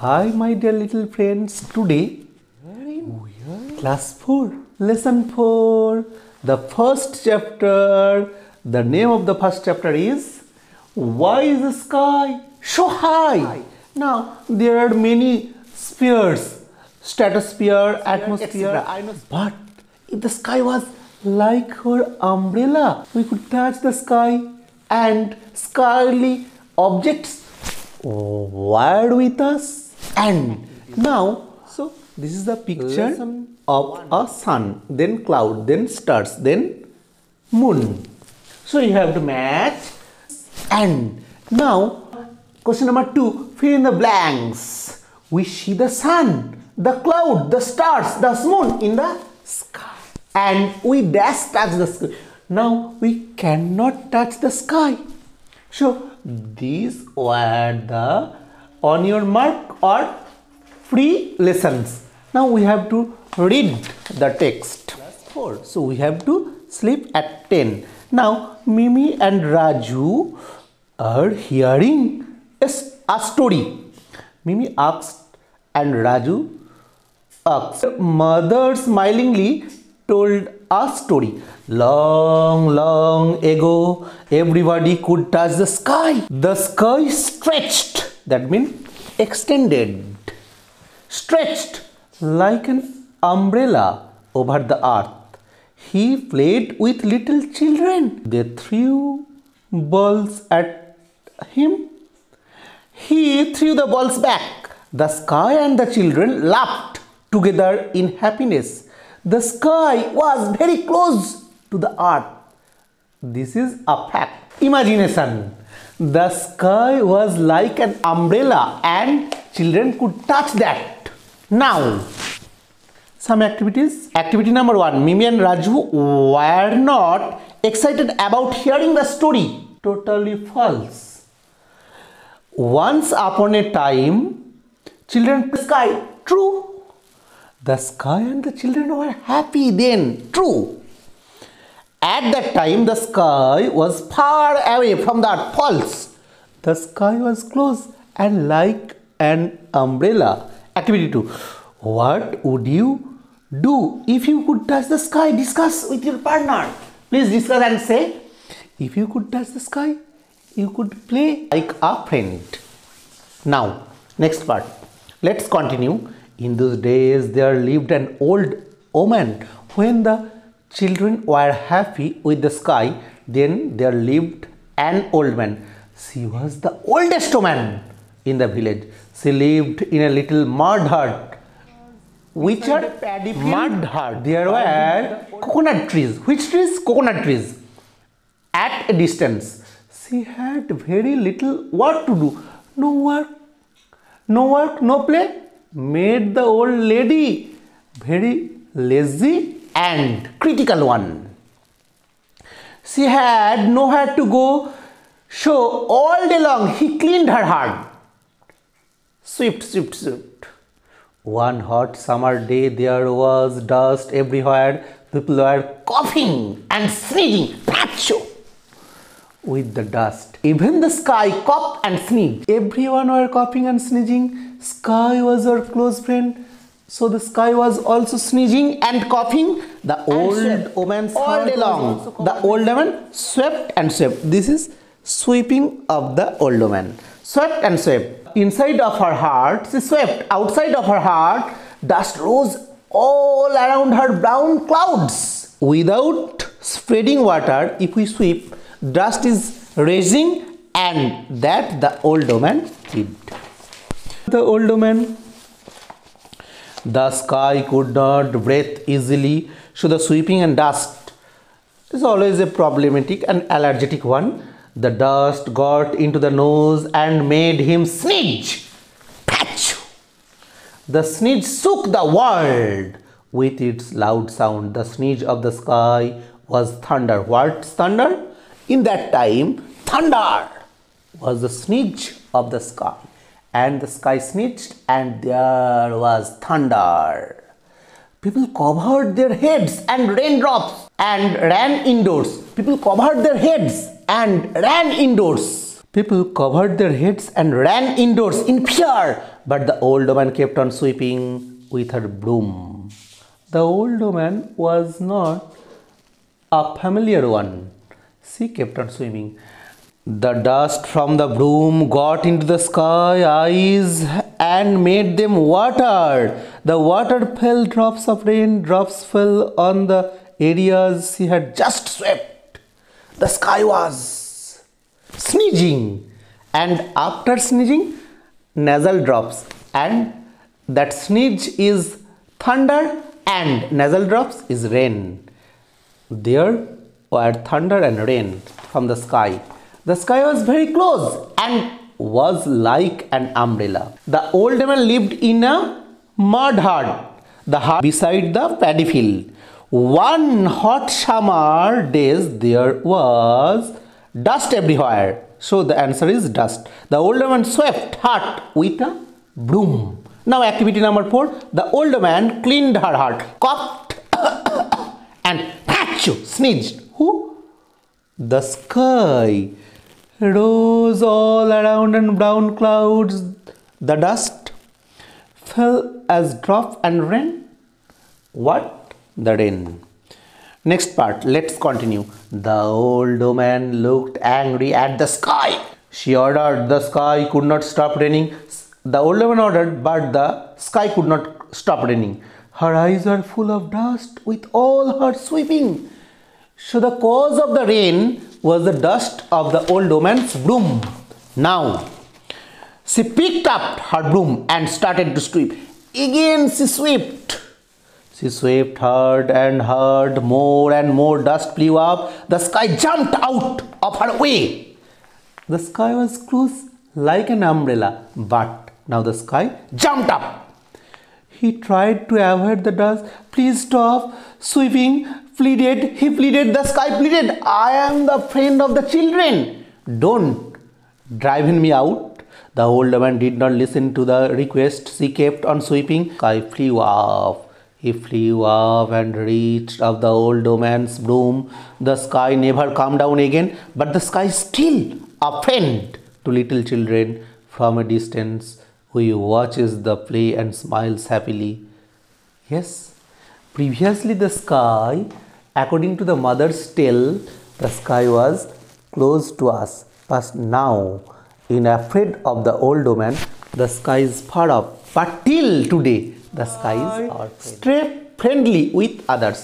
Hi, my dear little friends. Today, class 4, lesson 4, the first chapter. The name of the first chapter is Why is the sky so high? Now, there are many spheres, stratosphere, atmosphere, but if the sky was like our umbrella, we could touch the sky and skyly objects were with us. And now, so this is the picture of a sun, then cloud, then stars, then moon. So you have to match. And now, question number two fill in the blanks. We see the sun, the cloud, the stars, the moon in the sky. And we dash touch the sky. Now we cannot touch the sky. So these were the on your mark or free lessons. Now we have to read the text. Four. So we have to sleep at 10. Now Mimi and Raju are hearing a story. Mimi asked and Raju asked. Mother smilingly told a story. Long, long ago, everybody could touch the sky. The sky stretched, that means extended, stretched like an umbrella over the earth. He played with little children. They threw balls at him he threw the balls back. The sky and the children laughed together in happiness. The sky was very close to the earth. This is a fact. Imagination. The sky was like an umbrella and children could touch that. Now, some activities. Activity number one Mimi and Raju were not excited about hearing the story. Totally false. Once upon a time, children the sky. True. The sky and the children were happy then. True. At that time, the sky was far away from that pulse. The sky was close and like an umbrella. Activity 2. What would you do if you could touch the sky? Discuss with your partner. Please discuss and say, if you could touch the sky, you could play like a friend. Now, next part. Let's continue. In those days, there lived an old woman. When the children were happy with the sky, then there lived an old man. She was the oldest woman in the village. She lived in a little mud hut. Which are mud hut? There were coconut trees. Which trees? Coconut trees at a distance. She had very little work to do. No work, no work, no play. Made the old lady very lazy and critical one. She had nowhere to go, so all day long he cleaned her heart. Swift, swift, swift. One hot summer day, there was dust everywhere. People were coughing and sneezing. Achoo! with the dust. Even the sky coughed and sneezed. Everyone were coughing and sneezing. Sky was our close friend. So the sky was also sneezing and coughing. The old woman all day long. The old woman swept and swept. This is sweeping of the old woman. Swept and swept. Inside of her heart, she swept. Outside of her heart, dust rose all around her brown clouds. Without spreading water, if we sweep, dust is raising and that the old woman did. The old woman the sky could not breathe easily, so the sweeping and dust is always a problematic and allergic one. The dust got into the nose and made him sneeze. Patch! The sneeze shook the world with its loud sound. The sneeze of the sky was thunder. What's thunder? In that time, thunder was the sneeze of the sky. And the sky sneezed, and there was thunder. People covered their heads and raindrops and ran indoors. People covered their heads and ran indoors. People covered their heads and ran indoors in fear, but the old woman kept on sweeping with her broom. The old woman was not a familiar one. She kept on swimming. The dust from the broom got into the sky eyes and made them water. The water fell, drops of rain, drops fell on the areas she had just swept. The sky was sneezing, and after sneezing, nasal drops, and that sneeze is thunder, and nasal drops is rain. There were thunder and rain from the sky. The sky was very close and was like an umbrella. The old man lived in a mud hut, the hut beside the paddy field. One hot summer days there was dust everywhere. So the answer is dust. The old man swept hut with a broom. Now activity number four. The old man cleaned her hut, coughed and achoo, sneezed. Who? The sky rose all around in brown clouds. The dust fell as drop and rain. What? The rain. Next part, let's continue. The old woman looked angry at the sky. She ordered, the sky could not stop raining. The old woman ordered, but the sky could not stop raining. Her eyes are full of dust with all her sweeping. So the cause of the rain was the dust of the old woman's broom. Now, she picked up her broom and started to sweep. Again she swept. She swept hard and hard, more and more dust flew up. The sky jumped out of her way. The sky was close like an umbrella, but now the sky jumped up. He tried to avoid the dust. Please stop sweeping. Pleaded. He pleaded. The sky pleaded. I am the friend of the children. Don't drive me out. The old man did not listen to the request. She kept on sweeping. Sky flew off. He flew up and reached of the old woman's broom. The sky never calmed down again, but the sky still a friend to little children from a distance who watches the play and smiles happily. Yes, previously the sky, according to the mother's tale, the sky was close to us, but now, in afraid of the old woman, the sky is far off. But till today, the sky is. Stay friendly with others.